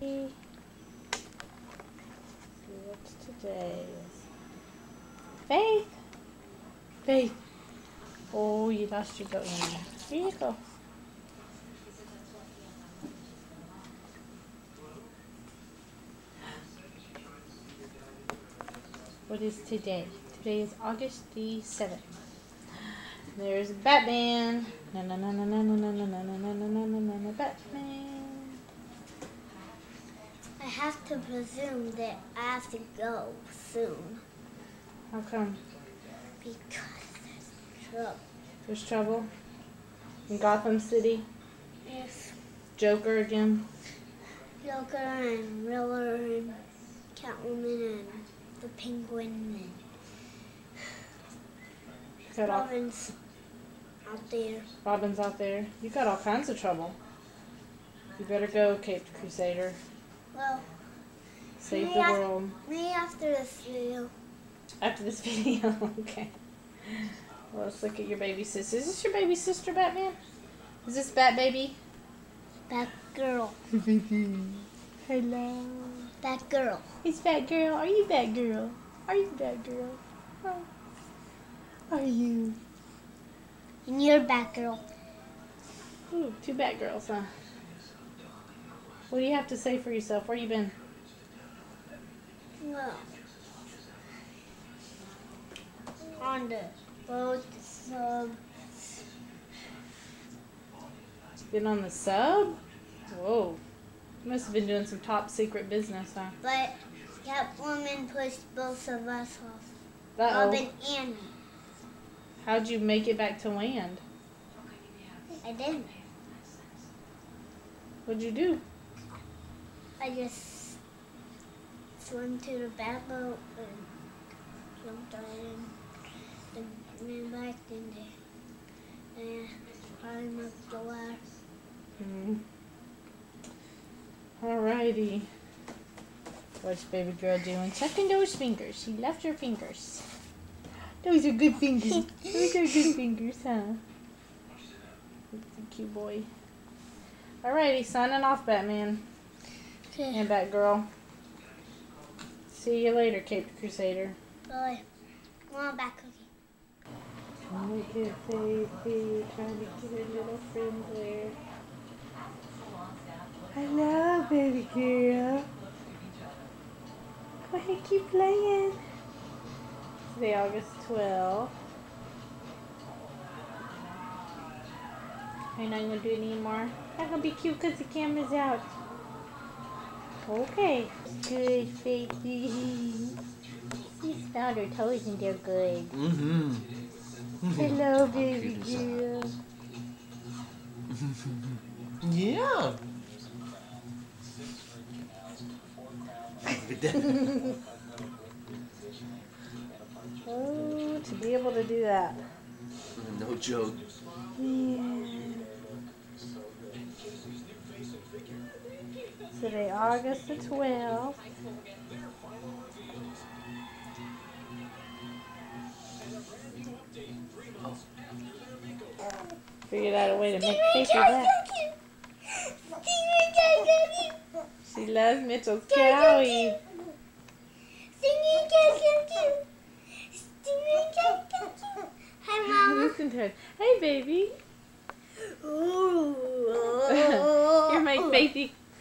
What's today's. Faith! Faith! Oh, you lost your goat in there. Here you go. What is today? Today is August the 7th. There's Batman. Na na na na na na na na na na na na na na Batman. I have to presume that I have to go soon How come? because there's trouble. There's trouble in Gotham City. Yes, Joker again. Joker and Riddler and Catwoman and the Penguin and Got all, Robin's out there. Robin's out there. You got all kinds of trouble. You better go, Caped Crusader. Well, Save the Yeah. world. me after this video. After this video, okay. Well, let's look at your baby sister. Is this your baby sister, Batman? Is this Bat Baby? That girl. Hello. That girl. It's Bat Girl. Are you Bat Girl? Are you Bat Girl? Oh. Are you? And you're that girl. Ooh, two Bat Girls, huh? What do you have to say for yourself? Where you been? Well, on the boat, sub. Been on the sub? Whoa. You must have been doing some top secret business, huh? But Catwoman pushed both of us off. Robin and me. How'd you make it back to land? I didn't. What'd you do? I just swam to the bat boat and jumped in. Then ran back in there. And climbed up the ladder. Hmm. Alrighty. What's baby girl doing? Checking those fingers. She left her fingers. Those are good fingers. those are good fingers, huh? That's a cute boy. Alrighty, signing off, Batman Okay. and Batgirl. See you later, Caped Crusader. Bye. Come on back, Cookie. Look at Faithy trying to get her little friend there. Hello, baby girl. Go ahead, keep playing. Today, August 12th. Are you not going to do it anymore? Not going to be cute because the camera's out. Okay. Good, baby. She's found her toes and they're good. Mm-hmm. Hello, baby girl. Yeah. Look at that. Oh, to be able to do that. no joke. Yeah. Today, August the 12th. Figured out a way to make Faith laugh. She loves Mitchell's cowie. Hi, Mama. Listen to her. Hey, baby. You make Faithy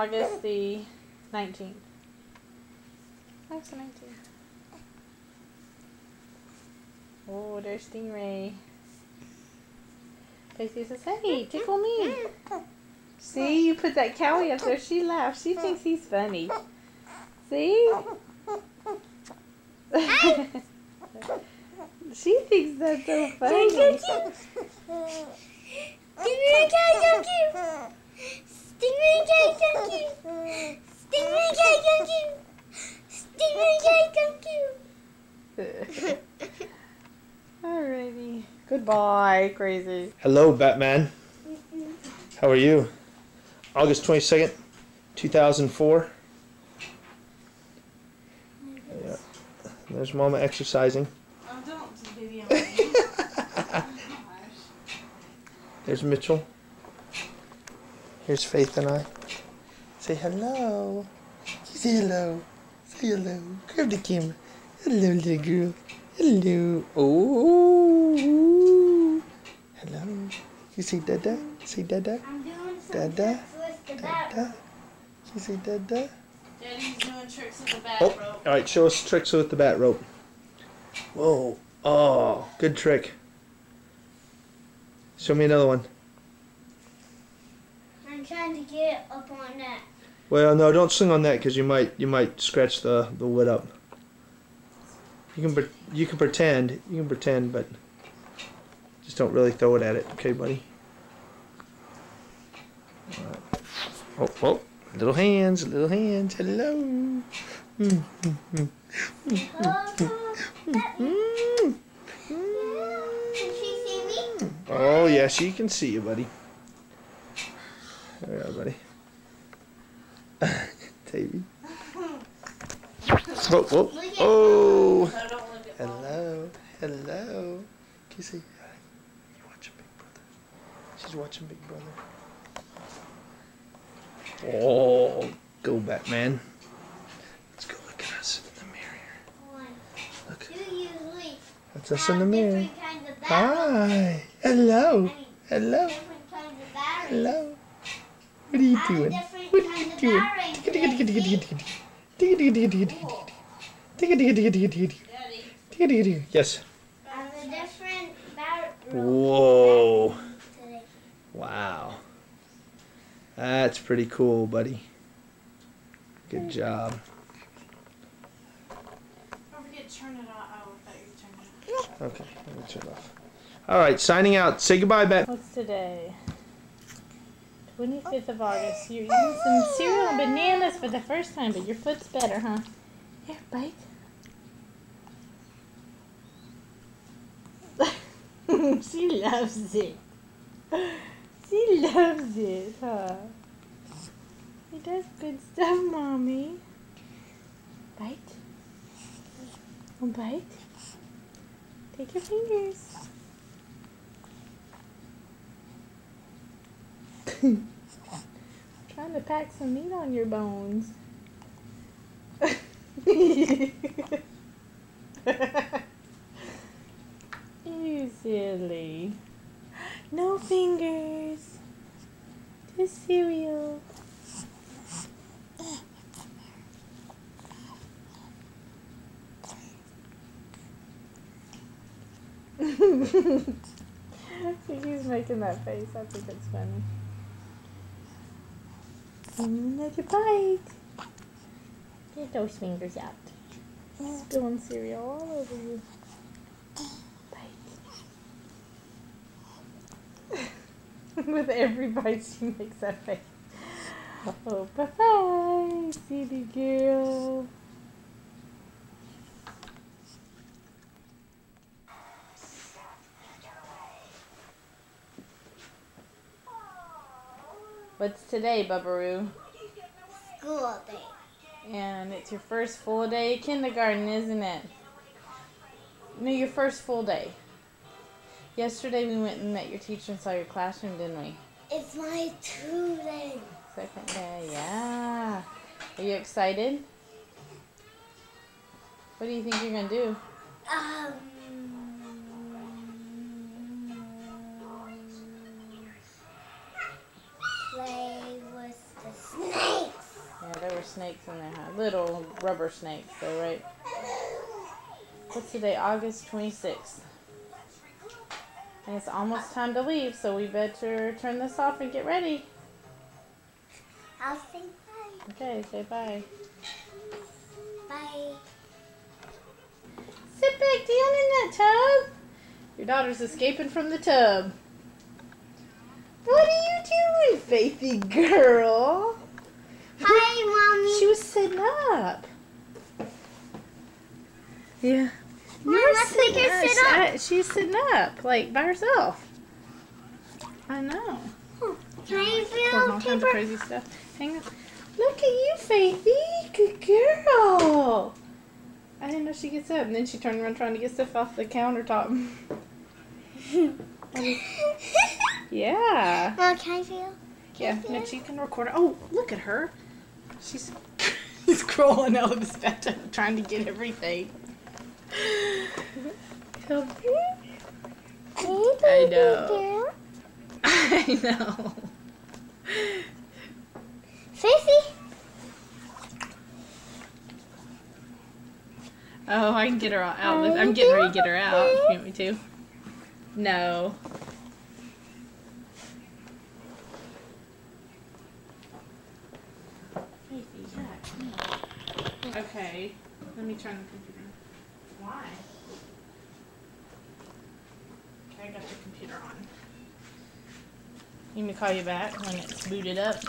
August the 19th. August the 19th. Oh, there's Stingray. Casey says, hey, tickle me. See, you put that cowie up there. She laughs. She thinks he's funny. See? she thinks that's so funny. Cat so cute. Stingray cute. Stingray cute. Stingray cute. Alrighty. Goodbye, crazy. Hello, Batman. How are you? August 22nd, 2004. Yeah. There's Mama exercising. Oh, don't video There's Mitchell. Here's Faith and I. Say hello. Say hello. Say hello. Grab the camera. Hello, little girl. Hello. Oh. Hello. You say dada? Say dada? I'm doing some Dada? tricks with the. Dada? You say dada? Daddy's doing tricks with the bat Oh, rope. all right. Show us tricks with the bat rope. Whoa. Oh, good trick. Show me another one. I'm trying to get up on that. Well, no, don't swing on that because you might you might scratch the the wood up. You can pre- you can pretend you can pretend, but just don't really throw it at it, okay, buddy? All right. Oh, oh, little hands, little hands. Hello. Mm, mm, mm, Oh, that mm. Can she see me? Oh yeah, she can see you, buddy. There you are, buddy. Davy. Oh, oh, oh. So don't look at oh. Mom. Hello, hello. Can you say hi? You watching Big Brother? She's watching Big Brother. Oh, go Batman. Let's go look at us in the mirror. Look, that's us in the mirror. different kinds of battles. Hi, hello, hello, different kinds of batteries. hello. What are you doing? What are you doing? Yes. I have a different battery. Whoa. Wow. That's pretty cool, buddy. Good job. Don't forget to turn it on. Oh, I thought you were turning it Okay, let me turn it off. All right, signing out. Say goodbye, Bet. What's today? 25th of August. You're eating some cereal and bananas for the first time, but your foot's better, huh? Here, bite. she loves it. She loves it, huh? He does good stuff, mommy. Bite. Bite. Take your fingers. Trying to pack some meat on your bones. you silly. No fingers. Just cereal. He's making that face. I think it's funny. Another bite. Get those fingers out. Spilling cereal all over you. Bite. With every bite, she makes that face. Oh, bye bye, silly girl. What's today, Bubbaroo? School day. And it's your first full day of kindergarten, isn't it? No, your first full day. Yesterday we went and met your teacher and saw your classroom, didn't we? It's my two day. Second day, yeah. Are you excited? What do you think you're gonna do? Um. snakes in their. Little rubber snakes, though, right? What's today? August 26th. And it's almost time to leave, so we better turn this off and get ready. I'll say bye. Okay, say bye. Bye. Sit back down in that tub. Your daughter's escaping from the tub. What are you doing, Faithy girl? Sitting up. Yeah. Mom, You were let's make her sit up. She's sitting up, like by herself. I know. Hmm. Can I feel all kinds of crazy stuff. Hang on. Look at you, Faithy. Good girl. I didn't know she gets up. And then she turned around trying to get stuff off the countertop. yeah. Mom, can I feel? Yeah. Can I No, feel? she can record it. Oh, look at her. She's she's crawling out of this bathtub trying to get everything. Come here. I know. I know. Fifi. Oh, I can get her out. I'm getting ready to get her out. If you want me to? No. Okay. Let me turn the computer. Why? Okay, I got the computer on. You want me call you back when it's booted up?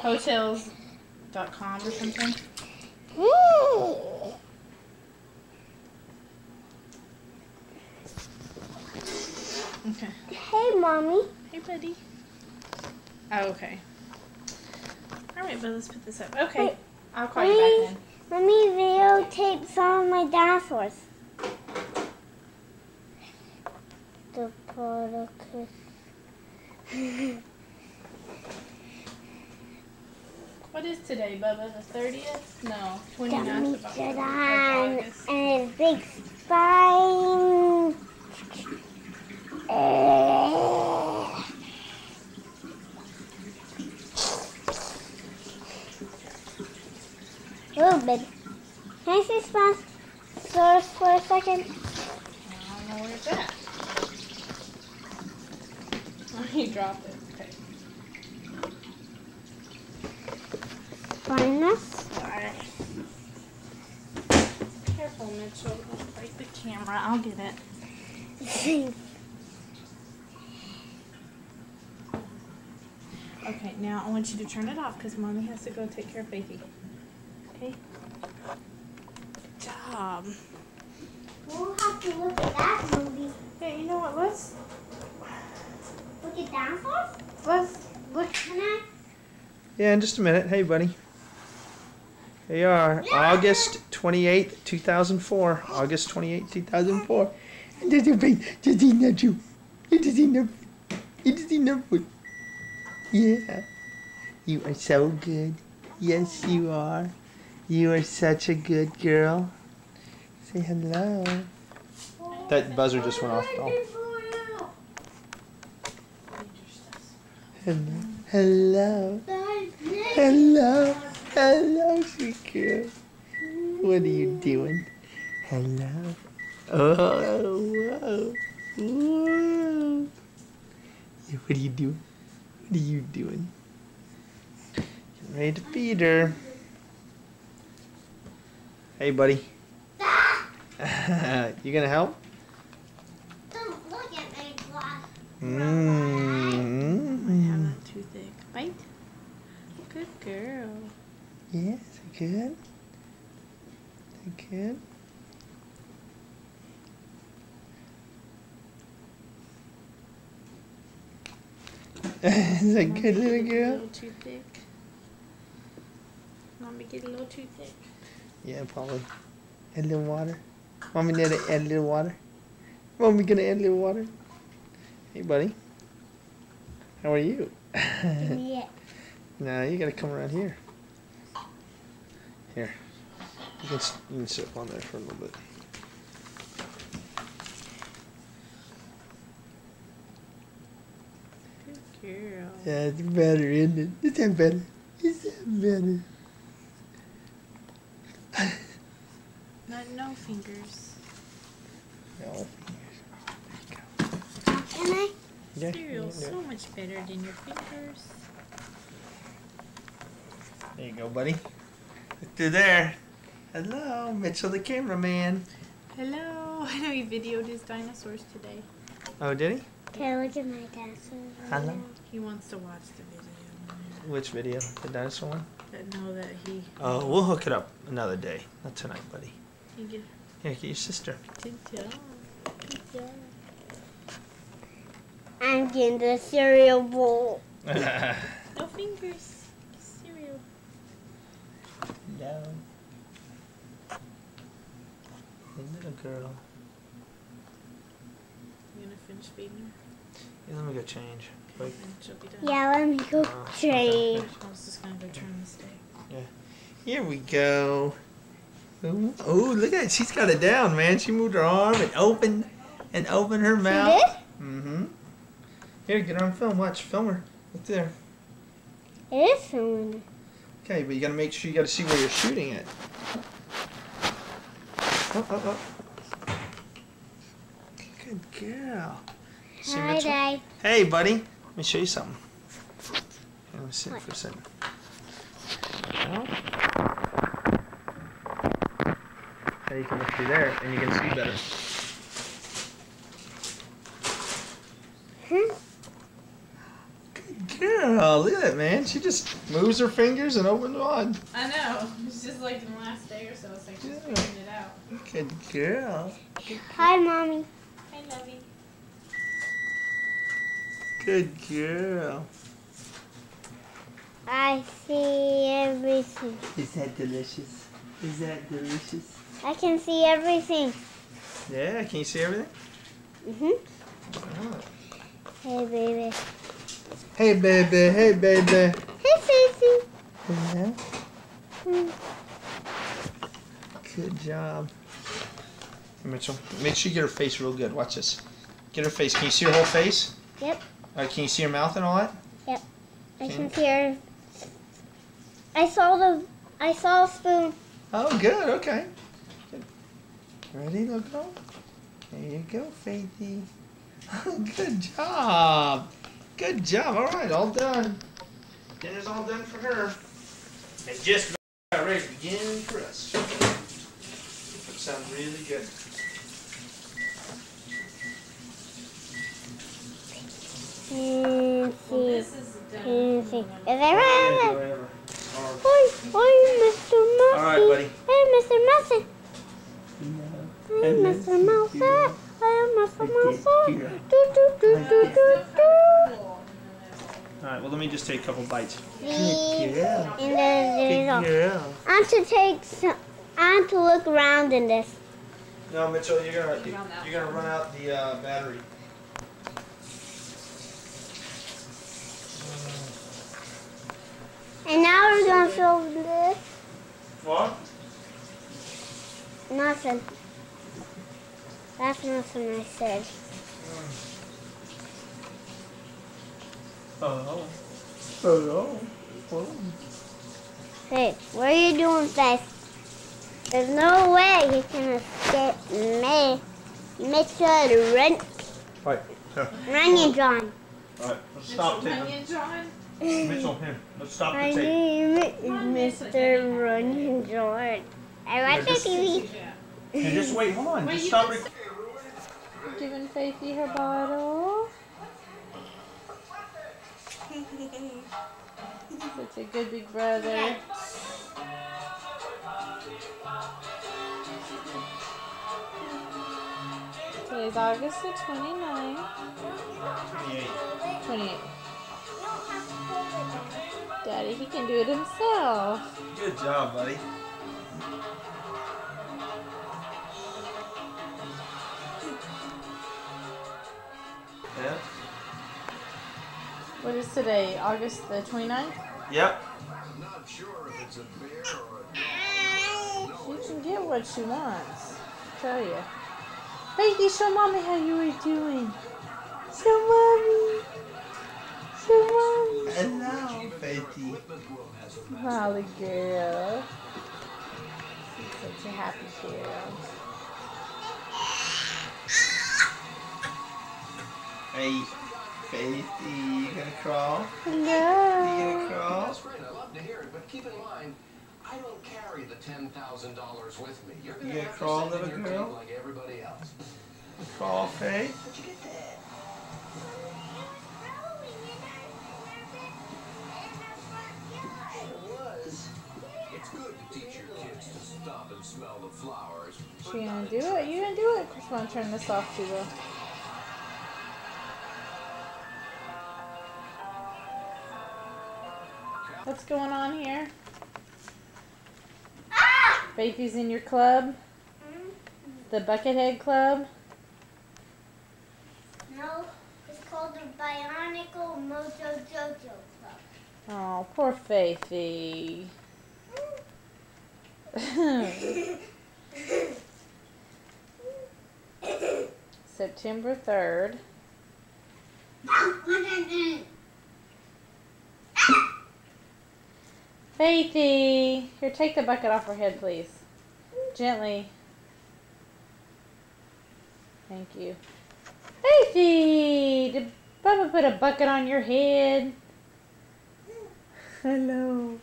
Hotels.com or something? Okay. Hey, mommy. Hey, buddy. Oh, okay. All right, but let's put this up. Okay, Wait. I'll call you back then. Let me videotape some of my dinosaurs. The Prodicus. What is today, Bubba? The thirtieth? No, 29th of August. and his big spine. Eh. Oh, bit. Can I see Spinosaurus for a second? I don't know where it's at. Oh, you dropped it. Okay. Alright. Careful, Mitchell. Don't break the camera. I'll get it. Okay, now I want you to turn it off because mommy has to go take care of baby. Okay? Good job. We'll have to look at that movie. Yeah, you know what? Let's Look at dinosaurs? let's look. Can I? Yeah, in just a minute. Hey, buddy. Here you are. August 28th, 2004. August 28th, 2004. Does it bring- does he know you? It does he know? It does he know? Yeah. You are so good. Yes, you are. You are such a good girl. Say hello. That buzzer just went off. Oh. Hello. Hello. Hello. Hello, sweet girl. What are you doing? Hello. Oh, whoa. Whoa. What are you doing? What are you doing? Getting ready to feed her. Hey, buddy. you gonna help? Don't look at me, Claude. Mm-hmm. I have that too thick. Bite. Good girl. Yes, good. Good. Is that good little get it A girl? little too thick. Mommy get a little too thick. Yeah, probably. Add a little water. Mommy need to add a little water. Mommy gonna add a little water. Hey, buddy. How are you? Give me it. no, you gotta come around here. Here. You can, you can sit up on there for a little bit. Good girl. Yeah, it's better, isn't it? Is that better? Is that better? Not no fingers. No. Fingers. Can I? Yeah, Cereal's yeah. so much better than your fingers. There you go, buddy. Look through there. Hello, Mitchell the cameraman. Hello. I know he videoed his dinosaurs today. Oh, did he? Can I look at my dinosaur? Hello. He wants to watch the video. Which video? The dinosaur one? But know that he. Oh, we'll hook it up another day. Not tonight, buddy. He get Here, get your sister. to tell. I'm getting the cereal bowl. no. No fingers. Cereal. Hey, little girl. You gonna finish feeding her? Here, let me go change. Wait. And she'll be done. Yeah, let me go Oh, okay. train. I was just gonna go turn the steak. Here we go. Ooh, ooh, look at it. She's got it down, man. She moved her arm and opened and opened her You mouth. did? Mm-hmm. Here, get her on film. Watch. Film her. Right there. It is someone. Okay, but you gotta make sure you gotta see where you're shooting it. Oh, oh, oh. Good girl. Hi, Dad. Hey, buddy. Let me show you something. Let me sit What? for a second. Well, Now you can look through there and you can see better. Hmm? Good girl. Look at that, man. She just moves her fingers and opens one. I know. It's just like in the last day or so. It's like she's Yeah. figuring it out. Good girl. Hi, Mommy. Hi, Lovey. Good girl. I see everything. Is that delicious? Is that delicious? I can see everything. Yeah, can you see everything? Mhm. Oh. Hey, baby. Hey, baby. Hey, baby. Hey, Stacy. Yeah. Hmm. Good job. Mitchell, make sure you get her face real good. Watch this. Get her face. Can you see her whole face? Yep. Uh, can you see her mouth and all that? Yep. I Okay. can see her. I saw the. I saw a spoon. Oh, good. Okay. Good. Ready, little girl? There you go, Faithy. good job. Good job. All right, all done. Dinner's all done for her. And just about ready to begin for us. Sounds really good. And Well, see. this is done. And see. Is Yeah, that right? do whatever. Or- Hi, hi, Mr. Muffy. All right, buddy. Hey, Mr. Muffy. Hey, Mr. Muffy. Hey, Mr. Muffy. Do, do, do, do, do, do. All right, well, let me just take a couple bites. These girl. in the Good girl. I want to take some. I want to look around in this. No, Mitchell, you're gonna you're gonna run out the uh, battery. And now we're gonna fill this. What? Nothing. That's nothing I said. Oh. Oh. Oh. Hey, what are you doing, Faith? There's no way you can escape me. Mr. Run, Right. So, Running John. all right. Let's stop Mitchell, taking. Onion John. Mitchell, here. Let's stop My the tape. name is Mr. Running John. I watch the TV. Hey, just wait. Hold on. Wait, just you stop. can Rec- Giving Faithy her bottle. Such a good big brother. Today's August the 29th. 28. Daddy, he can do it himself. Good job, buddy. Yeah. What is today? August the 29th? Yep. i'm sure if it's a bear She can get what she wants. I tell you. Faithy, show mommy how you were doing. Show mommy. Hello, Faithy. Holly girl. She's such a happy girl. Hey, Faithy, you gonna crawl? No. You Hello. gonna crawl? to hear it, but keep in mind, I don't carry the ten thousand dollars with me. You're gonna You have crawl, to send little girl? like everybody else. Crawl, Faith. How'd you get that? Teach your kids to stop and smell the flowers. but She gonna not do it? You gonna do it? Just wanna turn this off too though. What's going on here? Ah! Faithy's in your club? The Buckethead Club? No, it's called the Bionicle Mojo Jojo Club. Oh, poor Faithy. September 3rd. Faithy! Here, take the bucket off her head, please. Gently. Thank you. Faithy! Did Bubba put a bucket on your head? Hello.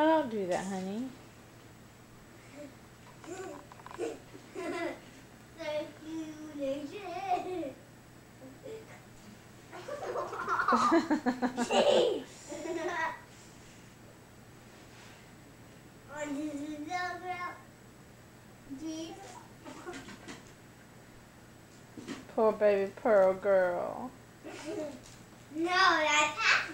Oh, don't do that, honey. Thank you, lady. On this is about Jesus. Poor baby Pearl girl. No, that's